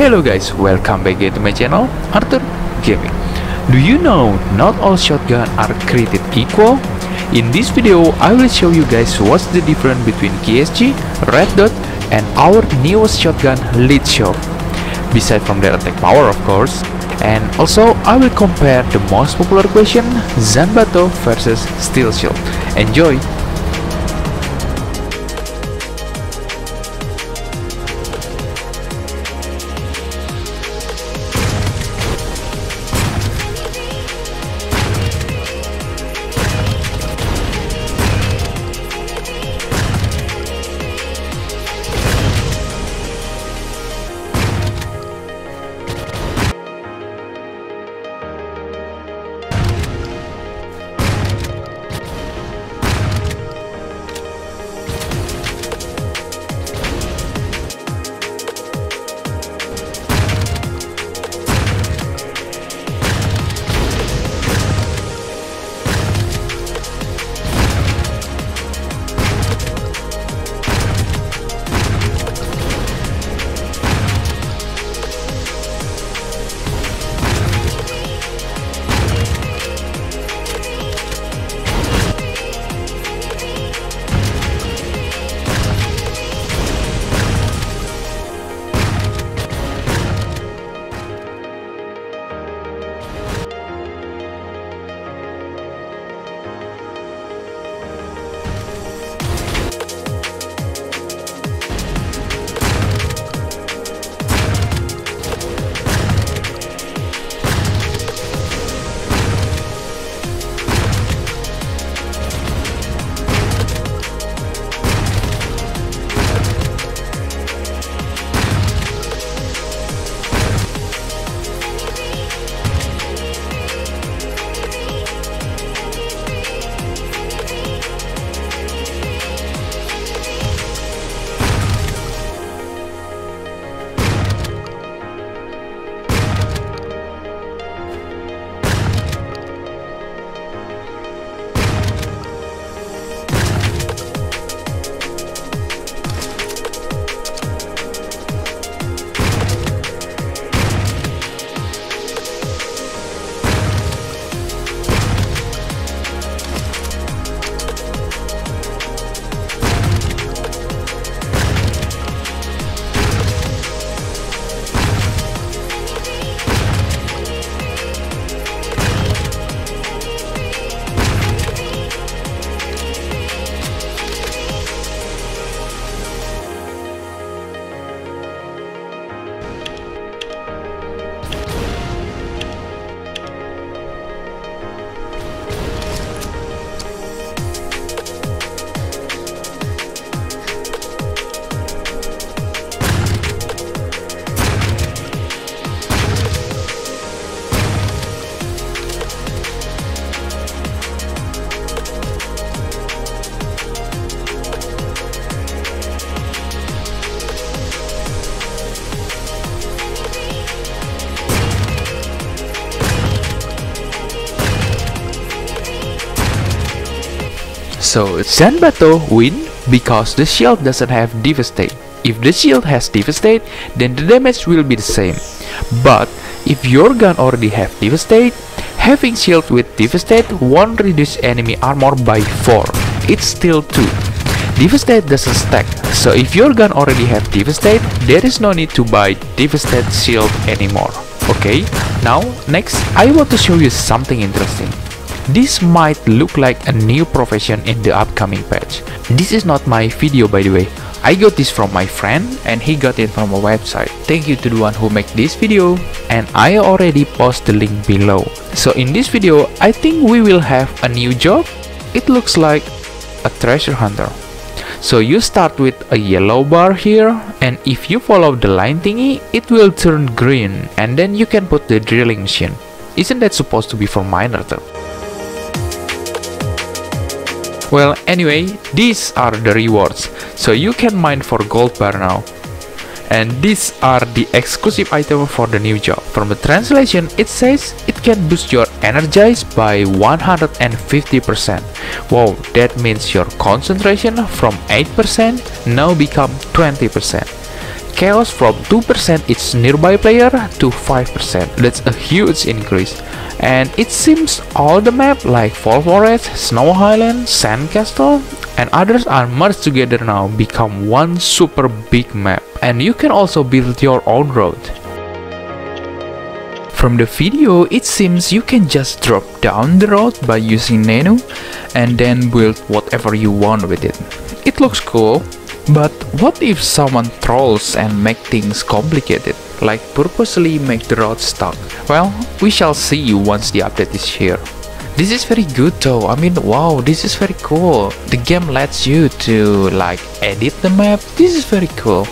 Hello guys, welcome back to my channel, Arthur Gaming. Do you know not all shotgun are created equal? In this video, I will show you guys what's the difference between KSG, Red Dot, and our newest shotgun, Lead Shove. Beside from their attack power of course, and also I will compare the most popular question, Zanbato versus Steel Shield. Enjoy! So Zanbato win because the shield doesn't have Devastate. If the shield has Devastate, then the damage will be the same. But if your gun already have Devastate, having shield with Devastate won't reduce enemy armor by 4. It's still 2. Devastate doesn't stack, so if your gun already have Devastate, there is no need to buy Devastate shield anymore. Okay, now next I want to show you something interesting. This might look like a new profession in the upcoming patch. This is not my video by the way. I got this from my friend and he got it from a website. Thank you to the one who made this video and I already post the link below. So in this video, I think we will have a new job. It looks like a treasure hunter. So you start with a yellow bar here and if you follow the line thingy, it will turn green and then you can put the drilling machine. Isn't that supposed to be for miner though? Well, anyway, these are the rewards, so you can mine for gold bar now. And these are the exclusive item for the new job. From the translation, it says it can boost your energize by 150%. Wow, that means your concentration from 8% now become 20%. Chaos from 2% its nearby player to 5%. That's a huge increase. And it seems all the map like Fall Forest, Snow Highland, Sandcastle, and others are merged together now become one super big map. And you can also build your own road. From the video, it seems you can just drop down the road by using Nano and then build whatever you want with it. It looks cool, but what if someone trolls and make things complicated, like purposely make the road stuck? Well, we shall see you once the update is here. This is very good though, I mean wow, this is very cool. The game lets you to like edit the map, this is very cool.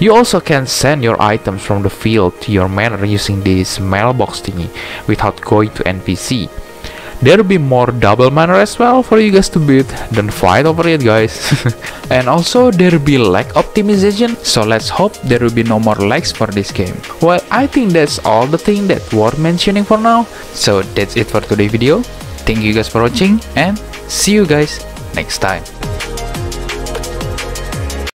You also can send your items from the field to your manor using this mailbox thingy without going to NPC. There'll be more double manor as well for you guys to beat, don't fight over it guys. and also there'll be lag optimization, so let's hope there will be no more lags for this game. Well, I think that's all the thing that worth mentioning for now. So that's it for today's video. Thank you guys for watching and see you guys next time.